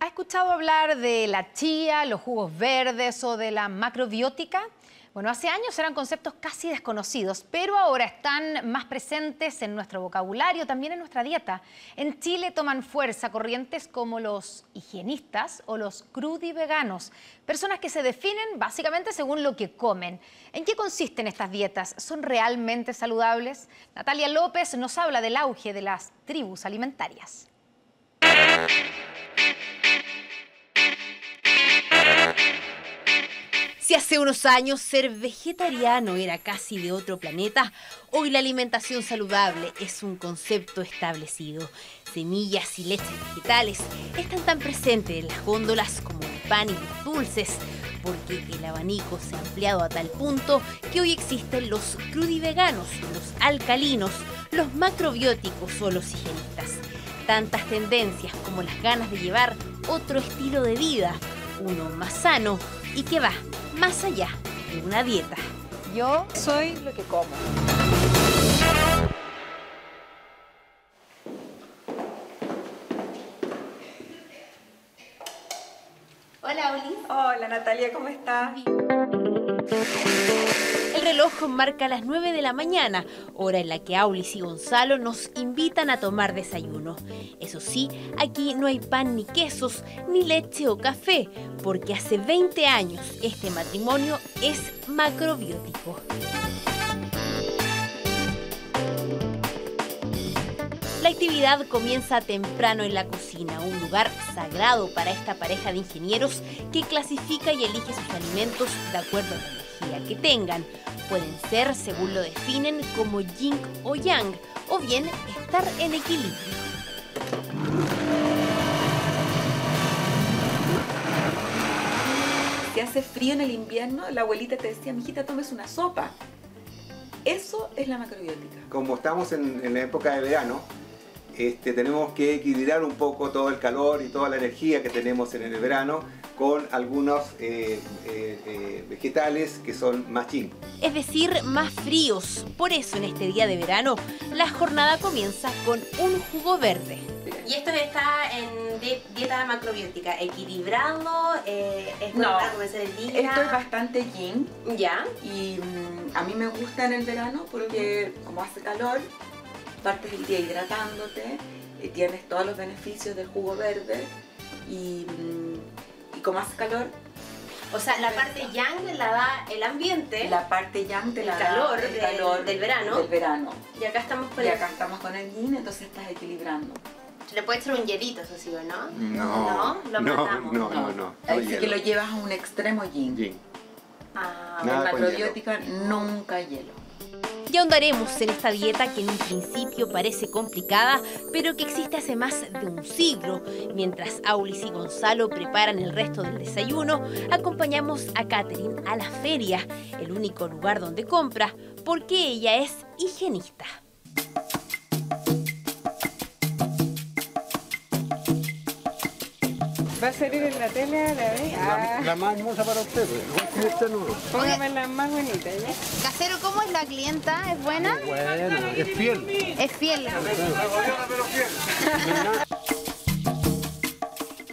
¿Ha escuchado hablar de la chía, los jugos verdes o de la macrobiótica? Bueno, hace años eran conceptos casi desconocidos, pero ahora están más presentes en nuestro vocabulario, también en nuestra dieta. En Chile toman fuerza corrientes como los higienistas o los crudiveganos, personas que se definen básicamente según lo que comen. ¿En qué consisten estas dietas? ¿Son realmente saludables? Natalia López nos habla del auge de las tribus alimentarias. Si hace unos años ser vegetariano era casi de otro planeta, hoy la alimentación saludable es un concepto establecido. Semillas y leches vegetales están tan presentes en las góndolas como el pan y los dulces, porque el abanico se ha ampliado a tal punto que hoy existen los crudiveganos, los alcalinos, los macrobióticos o los higienistas. Tantas tendencias como las ganas de llevar otro estilo de vida, uno más sano y que va más allá de una dieta. Yo soy lo que como. Hola, Oli. Hola, Natalia, ¿cómo estás? El reloj marca las 9 de la mañana, hora en la que Aulis y Gonzalo nos invitan a tomar desayuno. Eso sí, aquí no hay pan ni quesos, ni leche o café, porque hace 20 años este matrimonio es macrobiótico. La actividad comienza temprano en la cocina, un lugar sagrado para esta pareja de ingenieros que clasifica y elige sus alimentos de acuerdo a energía que tengan. Pueden ser, según lo definen, como yin o yang, o bien estar en equilibrio. Si hace frío en el invierno, la abuelita te decía, mijita, tomes una sopa. Eso es la macrobiótica. Como estamos en, en la época de verano, este, tenemos que equilibrar un poco todo el calor y toda la energía que tenemos en el verano con algunos eh, eh, eh, vegetales que son más yin. Es decir, más fríos. Por eso en este día de verano la jornada comienza con un jugo verde. Y esto está en di- dieta macrobiótica, equilibrado, eh, es No. para comenzar el día. Esto es bastante yin Ya. y mm, a mí me gusta en el verano porque como hace calor, partes del día hidratándote, eh, tienes todos los beneficios del jugo verde y, mm, hace calor, O sea, la parte yang la da el ambiente. la parte yang te El la da calor el del- calor del verano. del verano. Y acá estamos con Y el- acá estamos con el yin, entonces estás equilibrando. Se le puede echar un hielito, eso sí, ¿o no? No, No, lo no, matamos. no, no, no. Ahí no sí que hielo. lo llevas a un extremo yin. Yin. Ah, En Nada con macrobiótica nunca hielo. Y ahondaremos en esta dieta que en un principio parece complicada, pero que existe hace más de un siglo. Mientras Aulis y Gonzalo preparan el resto del desayuno, acompañamos a Catherine a la feria, el único lugar donde compra, porque ella es higienista. Va a salir en la tele, la ve. Ah, La más hermosa para usted, pues. este póngame la más bonita, ¿ya? Casero, ¿cómo es la clienta? ¿Es buena? Bueno, es fiel. Es fiel.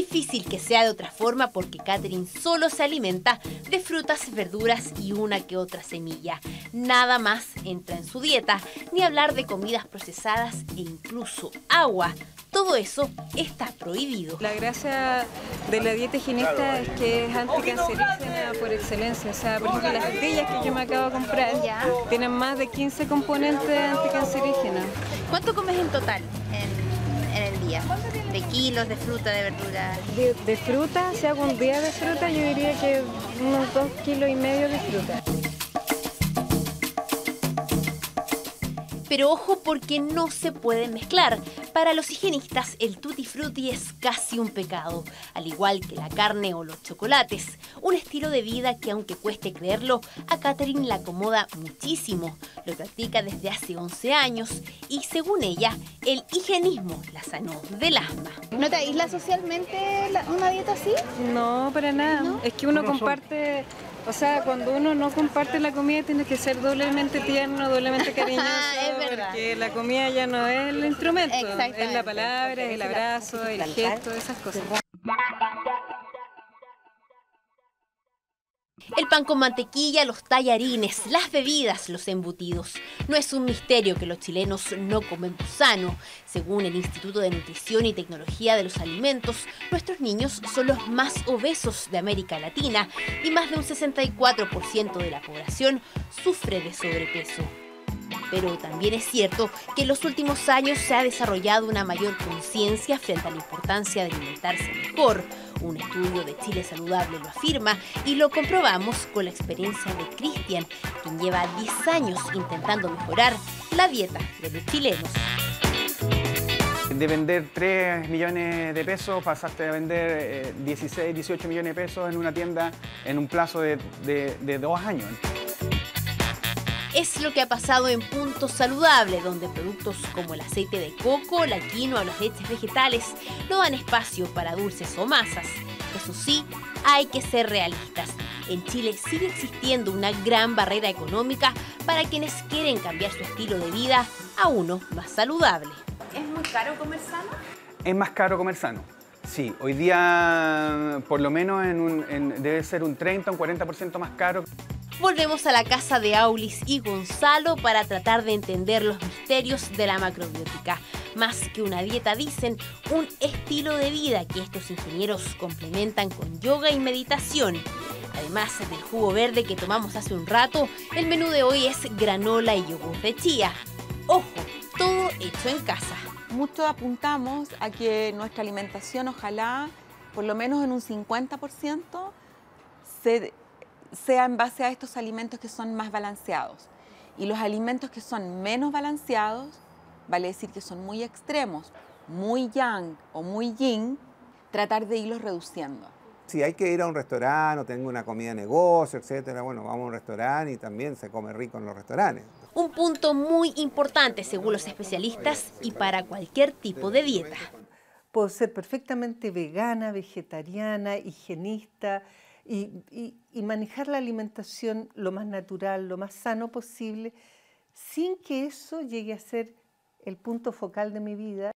Difícil que sea de otra forma porque Catherine solo se alimenta de frutas, verduras y una que otra semilla. Nada más entra en su dieta, ni hablar de comidas procesadas e incluso agua. Todo eso está prohibido. La gracia de la dieta higienista es que es anticancerígena por excelencia. O sea, por ejemplo, las pastillas que yo me acabo de comprar Ya. tienen más de 15 componentes anticancerígenos. ¿Cuánto comes en total en, en el día? De kilos, de fruta, de verdura. De, de fruta, si hago un día de fruta, yo diría que unos 2 kilos y medio de fruta. Pero ojo porque no se pueden mezclar. Para los higienistas el tutti frutti es casi un pecado, al igual que la carne o los chocolates. Un estilo de vida que aunque cueste creerlo, a Catherine la acomoda muchísimo. Lo practica desde hace 11 años y según ella, el higienismo la sanó del asma. ¿No te aísla socialmente la- una dieta así? No, para nada. Es que uno comparte, o sea, cuando uno no comparte la comida tiene que ser doblemente tierno, doblemente cariñoso, Es verdad. porque la comida ya no es el instrumento, es la palabra, es el abrazo, el gesto, esas cosas. El pan con mantequilla, los tallarines, las bebidas, los embutidos. No es un misterio que los chilenos no comen sano. Según el Instituto de Nutrición y Tecnología de los Alimentos, nuestros niños son los más obesos de América Latina y más de un 64% de la población sufre de sobrepeso. Pero también es cierto que en los últimos años se ha desarrollado una mayor conciencia frente a la importancia de alimentarse mejor. Un estudio de Chile Saludable lo afirma y lo comprobamos con la experiencia de Cristian, quien lleva 10 años intentando mejorar la dieta de los chilenos. De vender 3 millones de pesos pasaste a vender 16, 18 millones de pesos en una tienda en un plazo de, de, de dos años. Es lo que ha pasado en Punto Saludable, donde productos como el aceite de coco, la quinoa o las leches vegetales no dan espacio para dulces o masas. Eso sí, hay que ser realistas. En Chile sigue existiendo una gran barrera económica para quienes quieren cambiar su estilo de vida a uno más saludable. ¿Es muy caro comer sano? Es más caro comer sano. Sí, hoy día por lo menos en un, en, debe ser un 30 o un 40% más caro. Volvemos a la casa de Aulis y Gonzalo para tratar de entender los misterios de la macrobiótica. Más que una dieta, dicen, un estilo de vida que estos ingenieros complementan con yoga y meditación. Además del jugo verde que tomamos hace un rato, el menú de hoy es granola y yogur de chía. Ojo, todo hecho en casa. Mucho apuntamos a que nuestra alimentación, ojalá, por lo menos en un 50%, se sea en base a estos alimentos que son más balanceados. Y los alimentos que son menos balanceados, vale decir que son muy extremos, muy yang o muy yin, tratar de irlos reduciendo. Si hay que ir a un restaurante o tengo una comida de negocio, etcétera, bueno, vamos a un restaurante y también se come rico en los restaurantes. Un punto muy importante según los especialistas y para cualquier tipo de dieta. Puedo ser perfectamente vegana, vegetariana, higienista, y, manejar la alimentación lo más natural, lo más sano posible, sin que eso llegue a ser el punto focal de mi vida.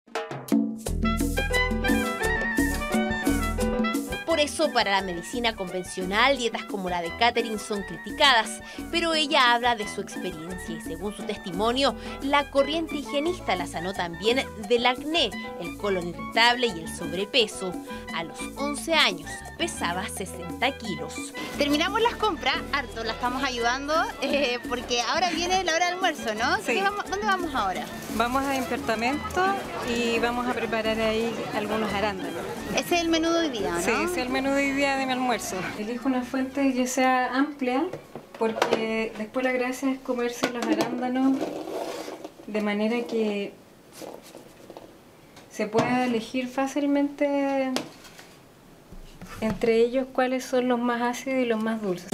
Eso, para la medicina convencional, dietas como la de Catherine son criticadas, pero ella habla de su experiencia y según su testimonio, la corriente higienista la sanó también del acné, el colon irritable y el sobrepeso. A los 11 años pesaba 60 kilos. Terminamos las compras, harto, la estamos ayudando, eh, porque ahora viene la hora del almuerzo, ¿no? Sí. Vamos, ¿Dónde vamos ahora? Vamos a departamento y vamos a preparar ahí algunos arándanos. Ese es el menú de hoy día, ¿no? Sí, ese es el menú de hoy día de mi almuerzo. Elijo una fuente que sea amplia porque después la gracia es comerse los arándanos de manera que se pueda elegir fácilmente entre ellos cuáles son los más ácidos y los más dulces.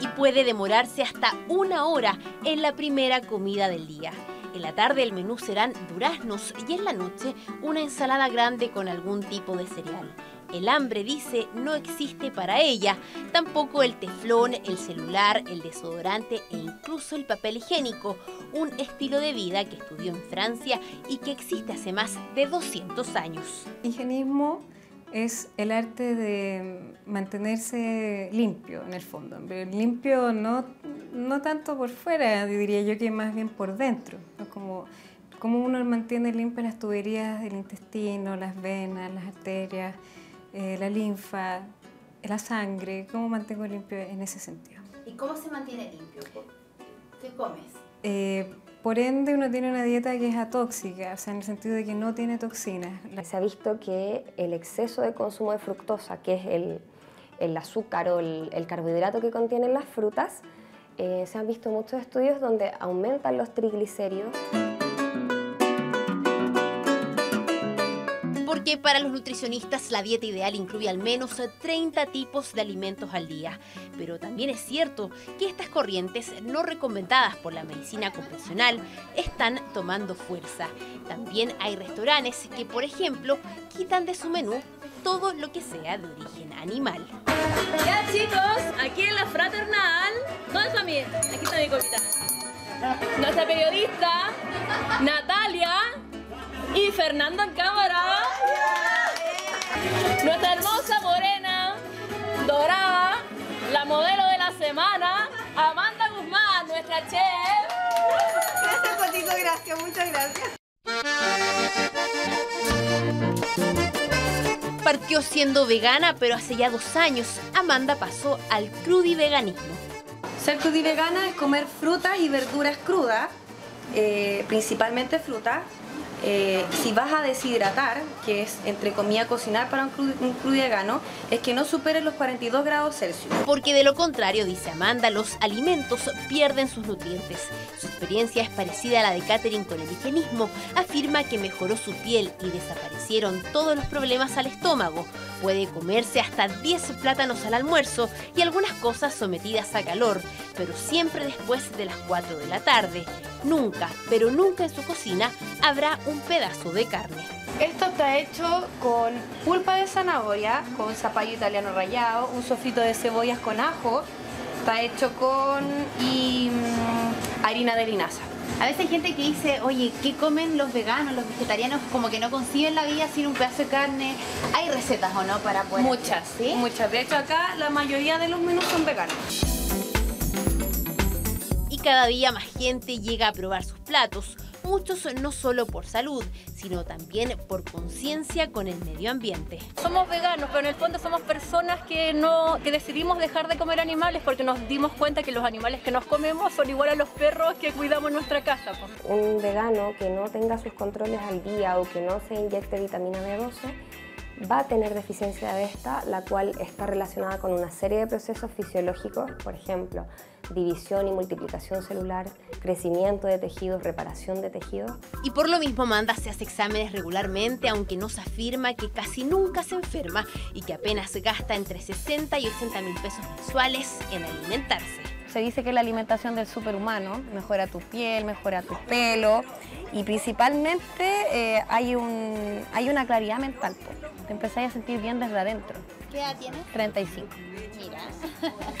Y puede demorarse hasta una hora en la primera comida del día. En la tarde el menú serán duraznos y en la noche una ensalada grande con algún tipo de cereal. El hambre, dice, no existe para ella, tampoco el teflón, el celular, el desodorante e incluso el papel higiénico, un estilo de vida que estudió en Francia y que existe hace más de 200 años. Es el arte de mantenerse limpio en el fondo. Limpio no, no tanto por fuera, diría yo que más bien por dentro. Como, como uno mantiene limpias las tuberías del intestino, las venas, las arterias, eh, la linfa, la sangre, cómo mantengo limpio en ese sentido. ¿Y cómo se mantiene limpio? ¿Qué comes? Eh, por ende, uno tiene una dieta que es atóxica, o sea, en el sentido de que no tiene toxinas. Se ha visto que el exceso de consumo de fructosa, que es el, el azúcar o el, el, carbohidrato que contienen las frutas, eh, se han visto muchos estudios donde aumentan los triglicéridos. Porque para los nutricionistas la dieta ideal incluye al menos 30 tipos de alimentos al día. Pero también es cierto que estas corrientes no recomendadas por la medicina convencional están tomando fuerza. También hay restaurantes que, por ejemplo, quitan de su menú todo lo que sea de origen animal. Ya chicos, aquí en la fraternal, ¿dónde está mi? Aquí está mi copita. nuestra periodista Natalia y Fernando en cámara. Nuestra hermosa morena, dorada, la modelo de la semana, Amanda Guzmán, nuestra chef. Gracias, Patito, gracias, muchas gracias. Partió siendo vegana, pero hace ya dos años Amanda pasó al crudiveganismo. Ser crudivegana es comer frutas y verduras crudas, eh, principalmente frutas. Eh, si vas a deshidratar, que es entre comillas cocinar para un, cru- un crudivegano, es que no supere los 42 grados Celsius. Porque de lo contrario, dice Amanda, los alimentos pierden sus nutrientes. Su experiencia es parecida a la de Catherine con el higienismo. Afirma que mejoró su piel y desaparecieron todos los problemas al estómago. Puede comerse hasta 10 plátanos al almuerzo y algunas cosas sometidas a calor, pero siempre después de las 4 de la tarde. Nunca, pero nunca en su cocina habrá un pedazo de carne. Esto está hecho con pulpa de zanahoria, con zapallo italiano rallado, un sofrito de cebollas con ajo, está hecho con y, mm, harina de linaza. A veces hay gente que dice, oye, ¿qué comen los veganos, los vegetarianos? Como que no conciben la vida sin un pedazo de carne. ¿Hay recetas o no para poder? Muchas, ¿sí? muchas. De hecho acá la mayoría de los menús son veganos. Cada día más gente llega a probar sus platos, muchos no solo por salud, sino también por conciencia con el medio ambiente. Somos veganos, pero en el fondo somos personas que no que decidimos dejar de comer animales porque nos dimos cuenta que los animales que nos comemos son igual a los perros que cuidamos en nuestra casa. Un vegano que no tenga sus controles al día o que no se inyecte vitamina B12 va a tener deficiencia de esta, la cual está relacionada con una serie de procesos fisiológicos, por ejemplo, división y multiplicación celular, crecimiento de tejidos, reparación de tejidos. Y por lo mismo Amanda se hace exámenes regularmente, aunque nos afirma que casi nunca se enferma y que apenas gasta entre 60 y 80 mil pesos mensuales en alimentarse. Se dice que la alimentación del superhumano mejora tu piel, mejora tu pelo y principalmente eh, hay, un, hay una claridad mental. po. Te empezáis a sentir bien desde adentro. ¿Qué edad tienes? 35. Mira.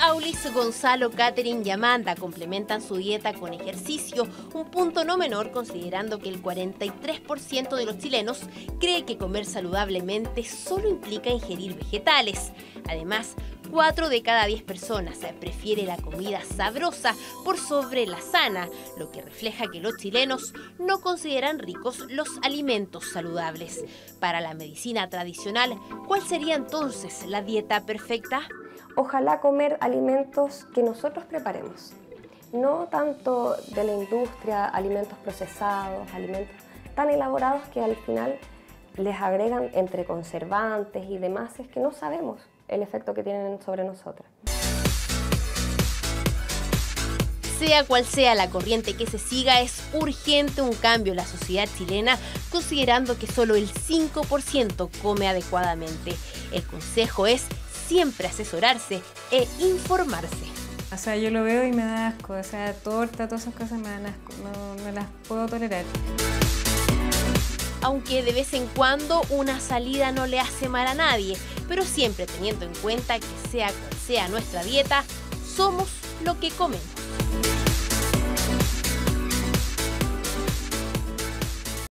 Aulis, Gonzalo, Catherine y Amanda complementan su dieta con ejercicio, un punto no menor considerando que el 43% de los chilenos cree que comer saludablemente solo implica ingerir vegetales. Además, 4 de cada 10 personas prefiere la comida sabrosa por sobre la sana, lo que refleja que los chilenos no consideran ricos los alimentos saludables. Para la medicina tradicional, ¿cuál sería entonces la dieta perfecta? Ojalá comer alimentos que nosotros preparemos, no tanto de la industria, alimentos procesados, alimentos tan elaborados que al final les agregan entre conservantes y demás, es que no sabemos el efecto que tienen sobre nosotras. Sea cual sea la corriente que se siga, es urgente un cambio en la sociedad chilena, considerando que solo el 5% come adecuadamente. El consejo es siempre asesorarse e informarse. O sea, yo lo veo y me da asco. O sea, torta, todas esas cosas me dan asco. No, no las puedo tolerar. Aunque de vez en cuando una salida no le hace mal a nadie, pero siempre teniendo en cuenta que sea cual sea nuestra dieta, somos lo que comemos.